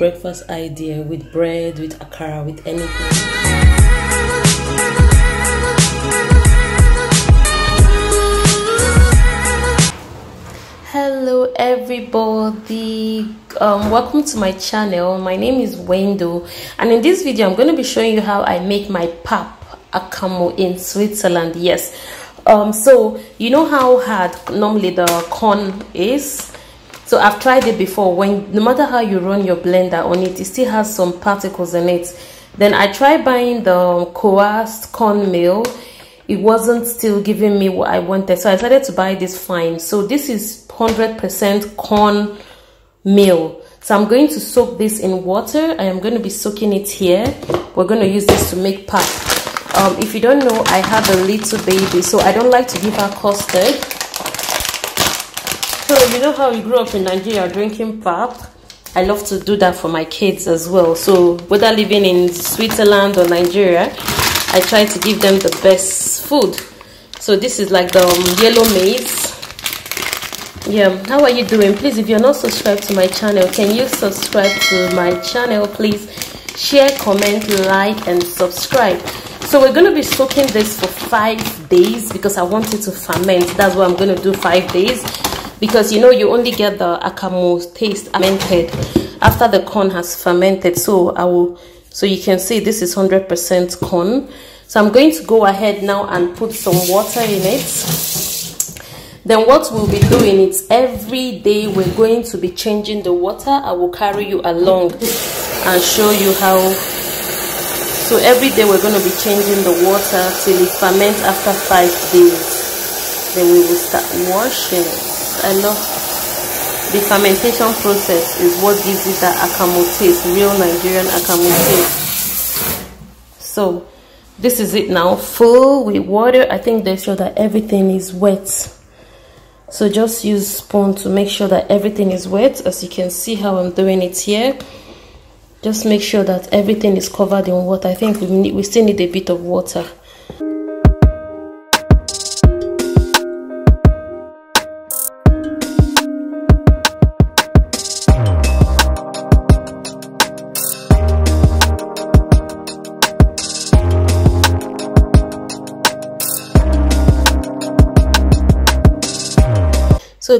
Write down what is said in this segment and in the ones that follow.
breakfast idea with bread, with akara, with anything. hello everybody. Um, welcome to my channel. My name is Wendu and in this video i'm going to be showing you how i make my pap akamu in switzerland. Yes. Um, so you know how hard normally the corn is so i've tried it before. When no matter how you run your blender on it it still has some particles in it. Then i tried buying the coaxed corn meal. It wasn't still giving me what i wanted. So i decided to buy this fine. So this is 100% corn meal. So i'm going to soak this in water. I am going to be soaking it here. We're going to use this to make pap um, if you don't know i have a little baby so i don't like to give her custard so you know how we grew up in Nigeria drinking pap? I love to do that for my kids as well. So whether living in Switzerland or Nigeria, I try to give them the best food. So this is like the um, yellow maize. Yeah, how are you doing? Please, if you're not subscribed to my channel, can you subscribe to my channel, please? Share, comment, like, and subscribe. So we're going to be soaking this for five days because I want it to ferment. That's what I'm going to do five days because you know you only get the akamu taste fermented. After the corn has fermented so i will so you can see this is 100 percent corn. So i'm going to go ahead now and put some water in it. Then what we'll be doing is every day we're going to be changing the water. I will carry you along and show you how. So every day we're going to be changing the water till it ferments after five days. Then we will start washing I love the fermentation process is what gives it that akamu taste, real Nigerian akamu taste. So this is it now, full with water. I think they show that everything is wet. So just use spoon to make sure that everything is wet. As you can see how I'm doing it here. Just make sure that everything is covered in water. I think we, need, we still need a bit of water.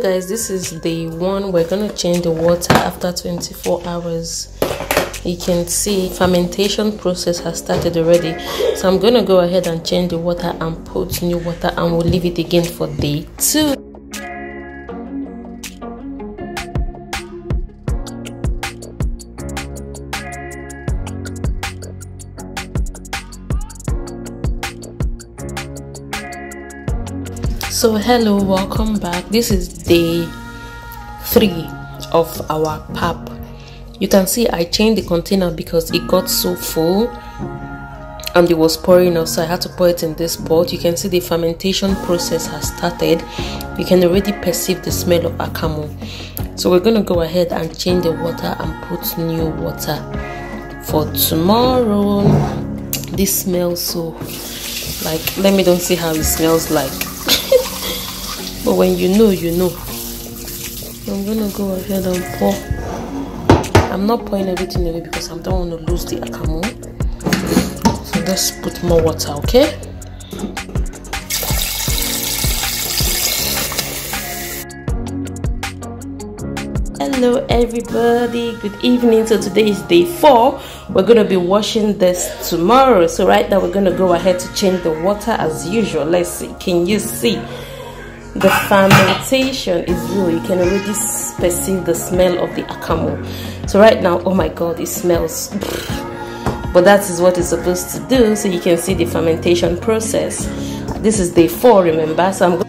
Guys this is the one we're to change the water after 24 hours. You can see fermentation process has started already. So i'm to go ahead and change the water and put new water and we'll leave it again for day two so hello welcome back. This is day three of our pap. You can see i changed the container because it got so full and it was pouring out so i had to pour it in this pot. You can see the fermentation process has started. You can already perceive the smell of akamu so we're to go ahead and change the water and put new water for tomorrow. This smells so like let me don't see how it smells like but when you know you know. I'm gonna go ahead and pour. I'm not pouring everything away because i don't want to lose the akamu. So let's put more water okay? Hello everybody. Good evening. So today is day four. We're going to be washing this tomorrow. So right now we're going to go ahead to change the water as usual. Let's see. Can you see the fermentation is real. You can already perceive the smell of the akamu. So right now oh my god it smells but that is what it's supposed to do. So you can see the fermentation process. This is day four remember? So i'm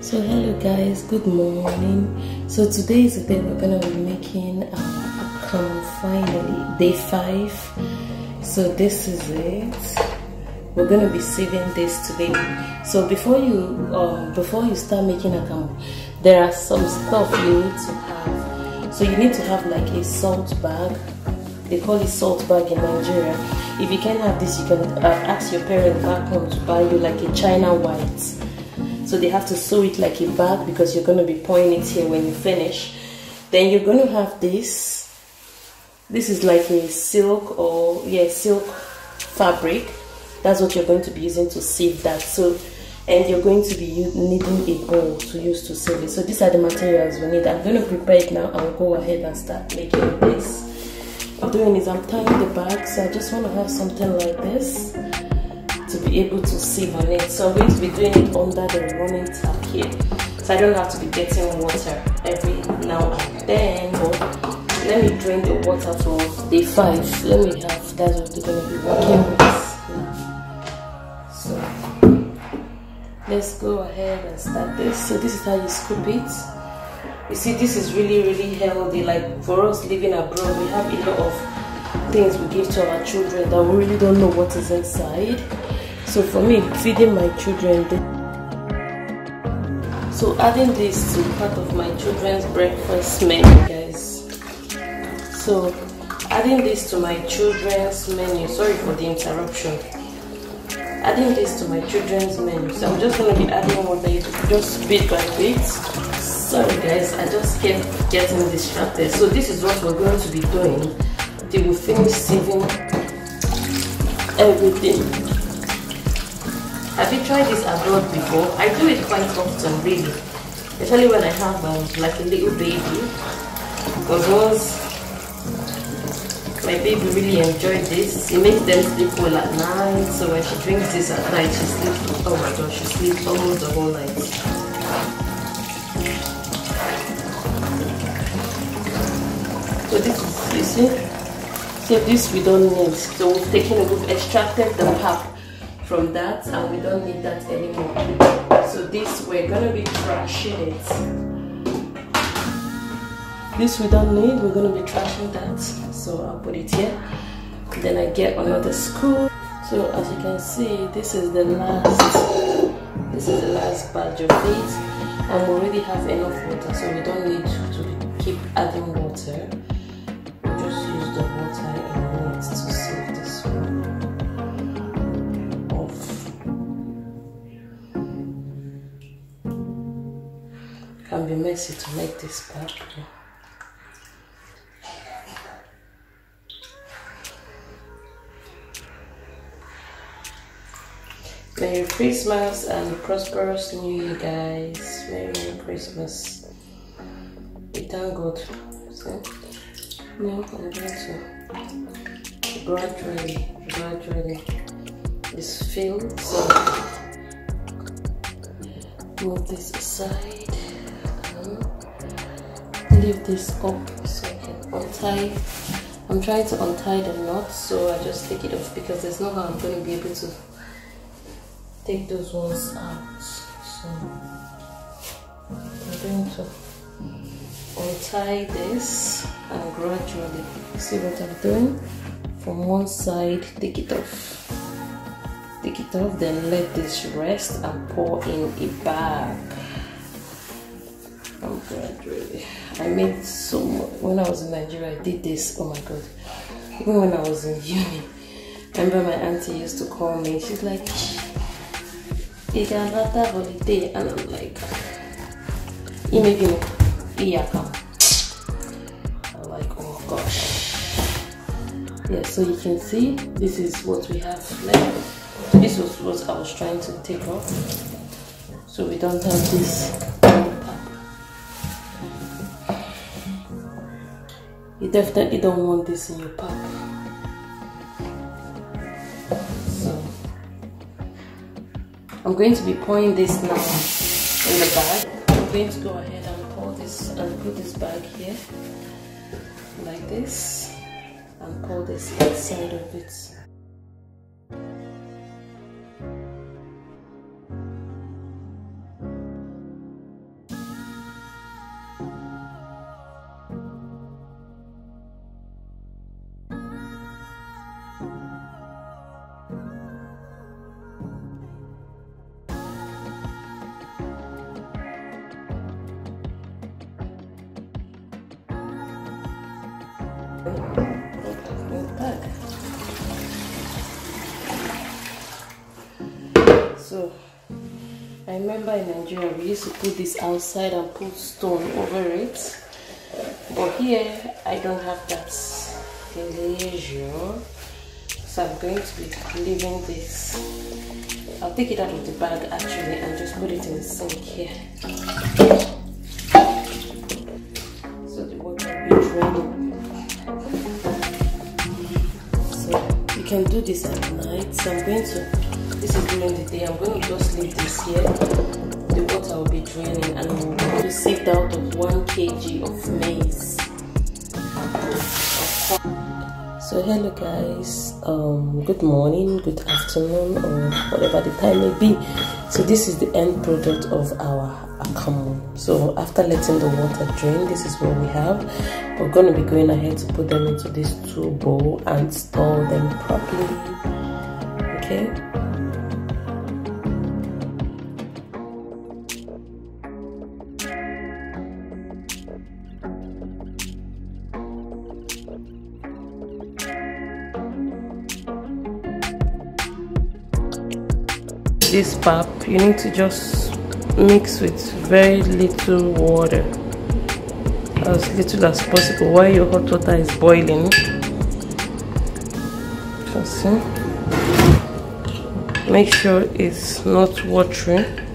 so hello guys. Good morning. So today is the day we're gonna be making our akamu finally. Day five so this is it. We're going to be saving this today. So before you um, before you start making a akamu there are some stuff you need to have. So you need to have like a salt bag. They call it salt bag in nigeria. If you can't have this you can uh, ask your parents back home to buy you like a china white. So they have to sew it like a bag because you're going to be pouring it here when you finish. Then you're going to have this this is like a silk or yeah silk fabric. That's what you're going to be using to sieve that. So and you're going to be needing a bowl to use to sieve it. So these are the materials we need. I'm going to prepare it now. And go ahead and start making this. What i'm doing is i'm tying the bag so i just want to have something like this to be able to sieve on it. So i'm going to be doing it under the running tap here. So i don't have to be getting water every now and then let me drain the water for day five. Let me have that's what going to be working with. So let's go ahead and start this. So this is how you scoop it. You see this is really really healthy. Like for us living abroad we have a lot of things we give to our children that we really don't know what is inside. So for me feeding my children so adding this to part of my children's breakfast menu guys so adding this to my children's menu sorry for the interruption. Adding this to my children's menu. So i'm just going to be adding water just bit by bit sorry guys i just kept getting distracted. So this is what we're going to be doing. Till we finish sieving everything. Have you tried this abroad before? I do it quite often really. Especially when i have um, like a little baby. Because once my baby really enjoyed this. It makes them sleep well at night. So when she drinks this at night, she sleeps, oh my gosh, she sleeps almost the whole night. So this is, you see, see this we don't need. So we've taken, we've extracted the pap from that and we don't need that anymore. So this, we're gonna be trashing it this we don't need we're to be trashing that. So i'll put it here. Then i get another scoop so as you can see this is the last this is the last batch of it. And we already have enough water so we don't need to keep adding water. We just use the water in minute to save this one off can be messy to make this pap Merry Christmas and prosperous New Year, guys. Merry, Merry Christmas. We thank God. So, now I'm going to gradually, gradually is filled. So, move this aside. Uh-huh. Leave this up so I can untie. I'm trying to untie the knot, so I just take it off because there's no how I'm going to be able to take those ones out. So I'm going to untie this and gradually see what I'm doing? From one side take it off. Take it off then let this rest and pour in a bag. Oh, and gradually I made so much when I was in Nigeria I did this. Oh my god. Even when I was in uni. I remember my auntie used to call me. She's like Iganata holiday and I'm like imagine iyaka I'm like oh gosh. Yeah so you can see this is what we have left. This was what I was trying to take off. So we don't have this you definitely don't want this in your pap I'm going to be pouring this now in the bag. I'm going to go ahead and pour this and put this bag here like this and pour this inside of it. Remember in Nigeria we used to put this outside and put stone over it. But here I don't have that leisure. So I'm going to be leaving this. I'll take it out of the bag actually and just put it in the sink here. So the water will be draining. So you can do this at night. So I'm going to this is during the day i'm going to just leave this here draining and going sift out of one kg of maize. So hello guys. Um good morning good afternoon or whatever the time may be. So this is the end product of our akamu. So after letting the water drain this is what we have. We're going to be going ahead to put them into this two bowl and store them properly. Okay this pap you need to just mix with very little water as little as possible. While your hot water is boiling see eh, make sure it's not watering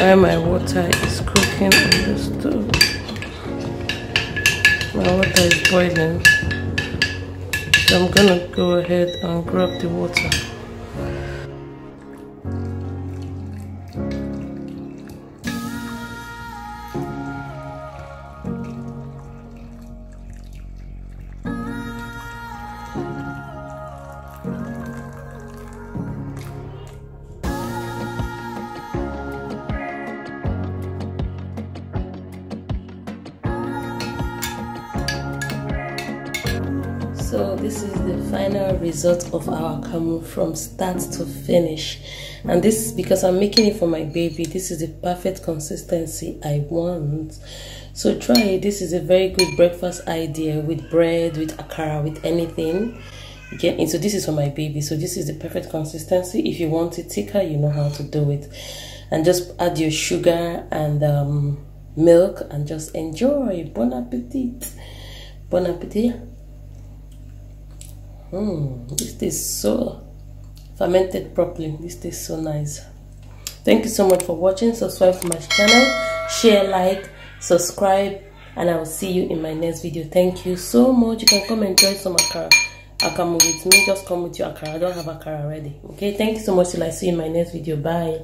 my water is cooking on the stove. My water is boiling. So I'm gonna go ahead and grab the water so this is the final result of our akamu from start to finish. And this is because i'm making it for my baby. This is the perfect consistency i want. So try it. This is a very good breakfast idea with bread with akara with anything. You get into this is for my baby. So this is the perfect consistency. If you want it thicker you know how to do it. And just add your sugar and um, milk and just enjoy. Bon appetit bon appetit Hmm, this tastes so fermented properly. This tastes so nice. Thank you so much for watching. Subscribe to my channel, share, like, subscribe, and I will see you in my next video. Thank you so much. You can come enjoy some akara. Akamu with me. Just come with your akara. I don't have akara ready. Okay. Thank you so much. Till I see you in my next video. Bye.